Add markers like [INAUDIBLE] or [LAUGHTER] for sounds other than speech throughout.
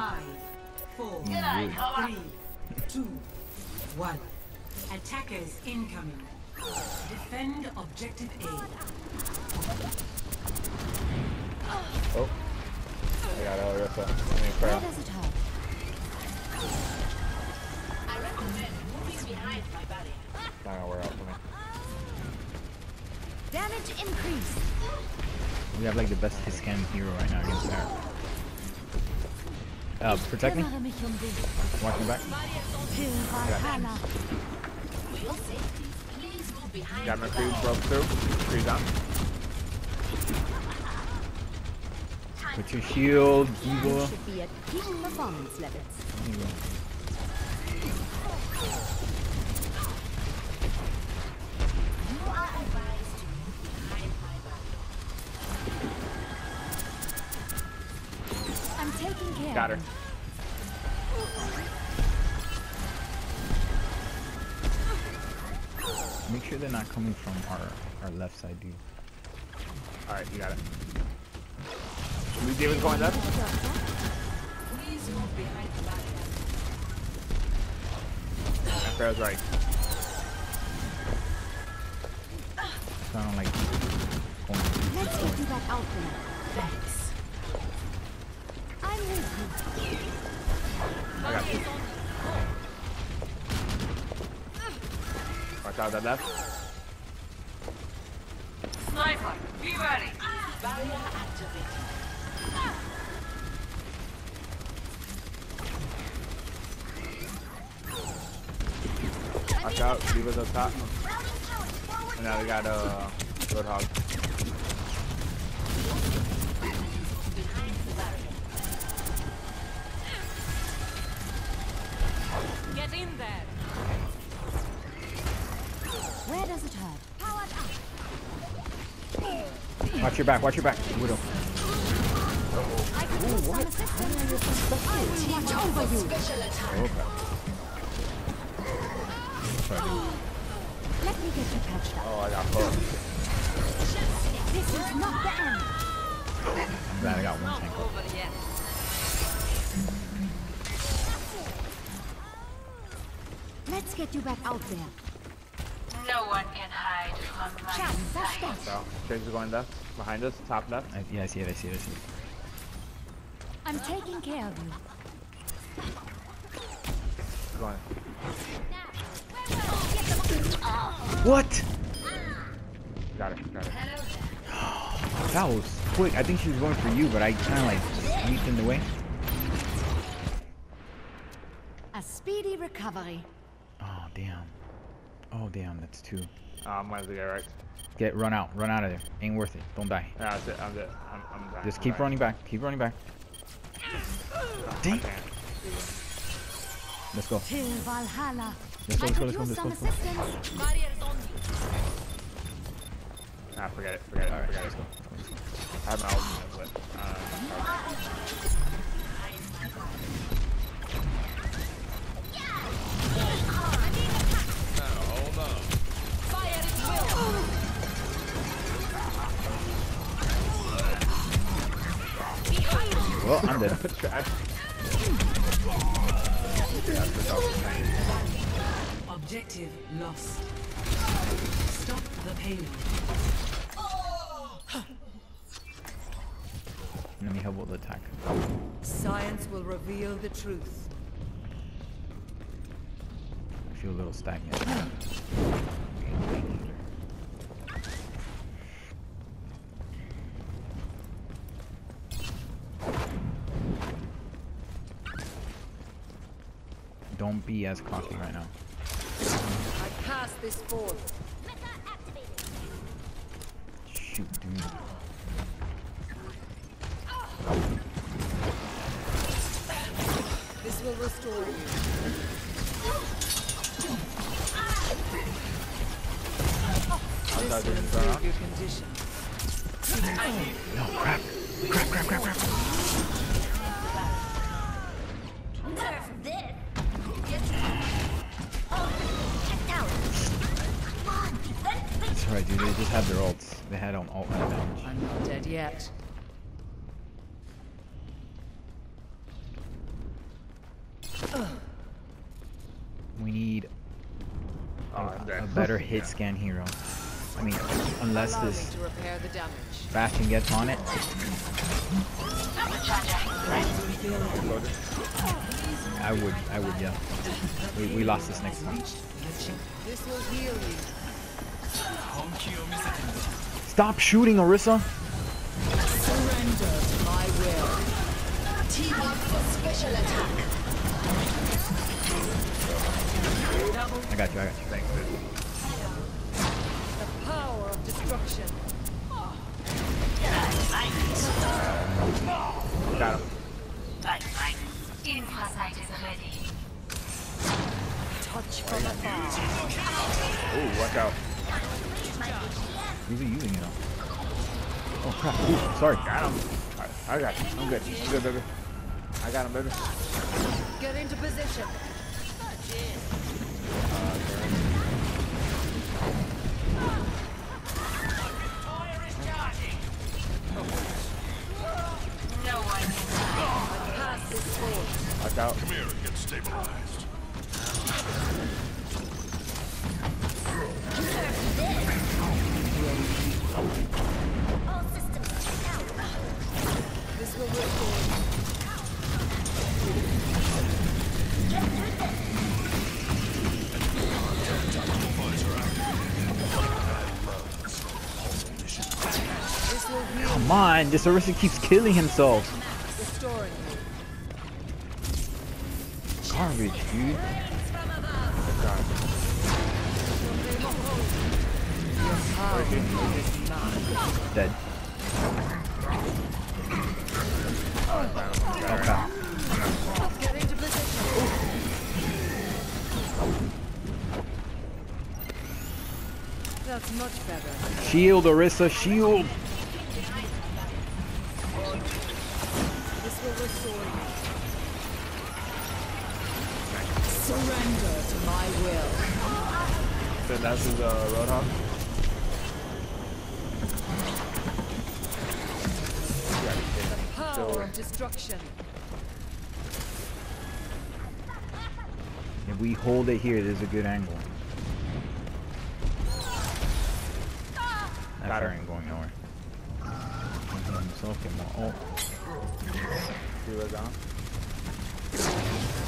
Five, four, three, two, one. Attackers incoming. Defend objective A. Oh. I got it, Orisa. I mean, Pharah. Where does it hurt? Not gonna work out for me. Damage increase. We have like the best hitscan hero right now against Pharah. Uh, protect me. Kümmere mich dich. Watch me back. Till Got my crew broke through. Crew down. Put your shield, You D.Va. Got her. Make sure they're not coming from our, our left side, dude. Alright, you got it. Blue Demon's going left. And Pharah's right. So I don't like going. Let's get you back out there. Thanks. I'm with you. I got you. Watch out that left. Sniper, be ready. Watch out. D.Va's up top. And now we got a uh, Roadhog. Watch your back, watch your back. Widow. I could use some assistance. I will watch over you. Okay. Sorry, dude. Let me get you patched up. Oh, I got hooked. This is not the end. I'm glad I got one tank. up. Over. Let's get you back out there. No one can hide from my Chance, that's sight. that. So, Tracer's going left. Behind us, top left. I, yeah, I see it, I see it, I see it. I'm taking care of you. Going. What? Got it, got it. That was quick. I think she was going for you, but I kind of like sneaked in the way. A speedy recovery. Oh, damn. Oh, damn, that's two. Uh, I'm gonna get right. Get, run out, run out of there. Ain't worth it. Don't die. Yeah, that's it. I'm dead. I'm, I'm back. Just I'm keep back. running back. Keep running back. I Dang. Let's go. Till Valhalla. Let's go, I let's go, could let's go, use let's some go, let's go. assistance. Barriers on you. Ah, forget it. Forget it. Alright, forget it. Let's go. I have my ultimate, but uh, Well, I'm dead. [LAUGHS] trash. Objective lost. Stop the payload. Let me help with the attack. Science will reveal the truth. I feel a little stagnant. Don't be as cocky right now. I cast this forth. Shoot, dude. This will restore you. Outside the inferno. Your condition. No, crap. Crap, crap, crap, crap. Right, dude. They just had their ults. They had on alt advantage. I'm not dead yet. We need Oh, I'm a better [LAUGHS] hit scan hero. I mean, unless this to repair. Bastion gets on it. I would, I would, yeah. We, we lost this next one. This will heal you. Stop shooting, Orisa! Surrender to my will. Team up for special attack. I got you, I got you. Thanks, dude. The power of destruction. Got him. Infrasight is ready. Touch from afar. Ooh, watch out. Who's he using it on? Oh crap, Ooh, sorry. Got him. I got you. I'm good. I'm good, baby. I got him, baby. Get into position. Come on, this Orisa keeps killing himself. Garbage, dude. Dead. Okay. Get into position. That's much better. Shield, Orisa, shield! Will restore you. Surrender to my will. So that's his uh, Roadhog. You gotta be kidding me. Power of destruction. If we hold it here, there's a good angle. That fire ain't going nowhere. He's on himself, get more- See what's on?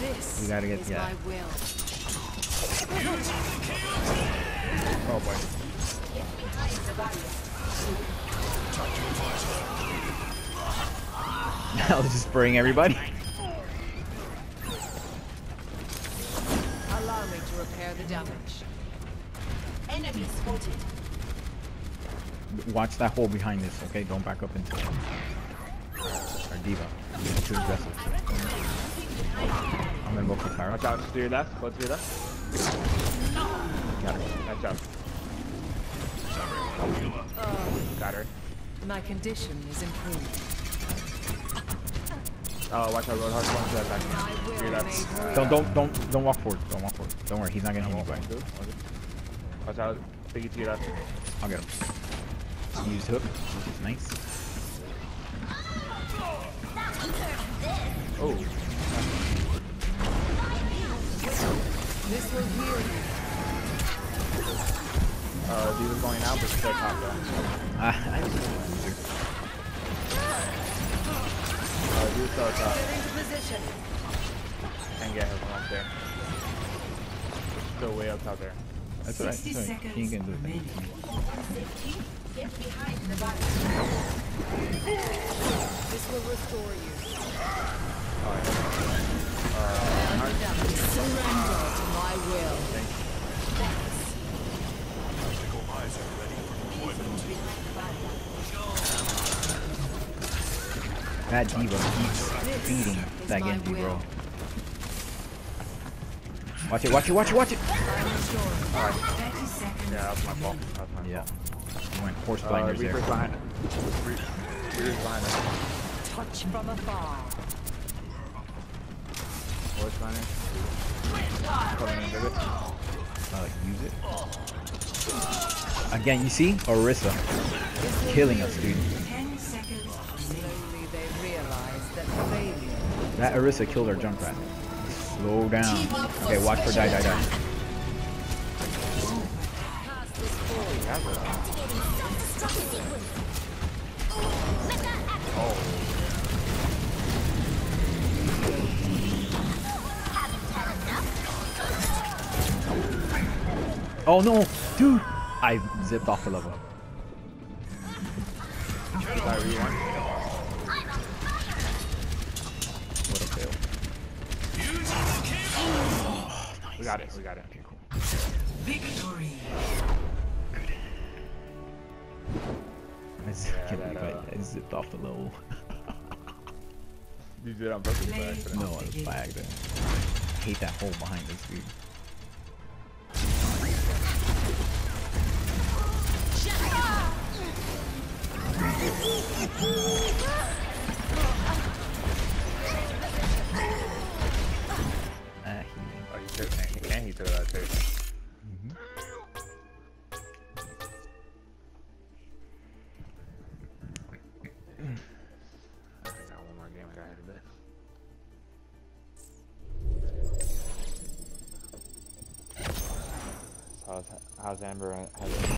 This We gotta get- yeah. Uh, my will. Oh boy. [LAUGHS] I was just spraying everybody. Allow me to repair the damage. Enemy spotted. Watch that hole behind this, okay? Don't back up into it. Our D.Va. She's too aggressive. I'm gonna go for Tara. Watch out to your left. Go to your left. Got her. Watch out. Got her. My condition is improved. Oh, watch out, Roadhog. One to that back. My To your will left. made Uh, Don't don't don't don't walk forward. Don't walk forward. Don't worry, he's not gonna hit Walk anybody. forward, too. Okay. Watch out. Biggie to your left. I'll get him. Used hook, nice. Oh. This will heal you. Uh, D.Va's going out, but still top though. Ah, Uh, D.Va's still top. Get. Can't get from up there. Still way up top there. that's alright. That's alright. He can do it. This will restore you. Surrender to my will. Tactical visor ready for deployment. That D.Va keeps feeding that my Genji, bro. Watch it, watch it, watch it, watch it! I'm restoring. Yeah, that's my fault. That's my Yeah. fault. He went horse Uh, blinders Reaper's there. behind it. Re- Reaper's behind it. Touch from afar. Horse behind it. Coming in, baby. Uh, use it. Again, you see? Orisa. Killing us, dude. That. Orisa killed our jump Junkrat. Slow down. Okay, watch for die, die, die. Oh no, dude! I zipped off the level. We got it. We got it. Okay, cool. Victory. I, z- Yeah, can't that, believe uh, I, I zipped off the level. You did it on purpose by accident. No, it was by accident. I hate that hole behind us, dude. He- took it. And he took that too. I got one more game. I gotta head to bed. How's, how's Amber?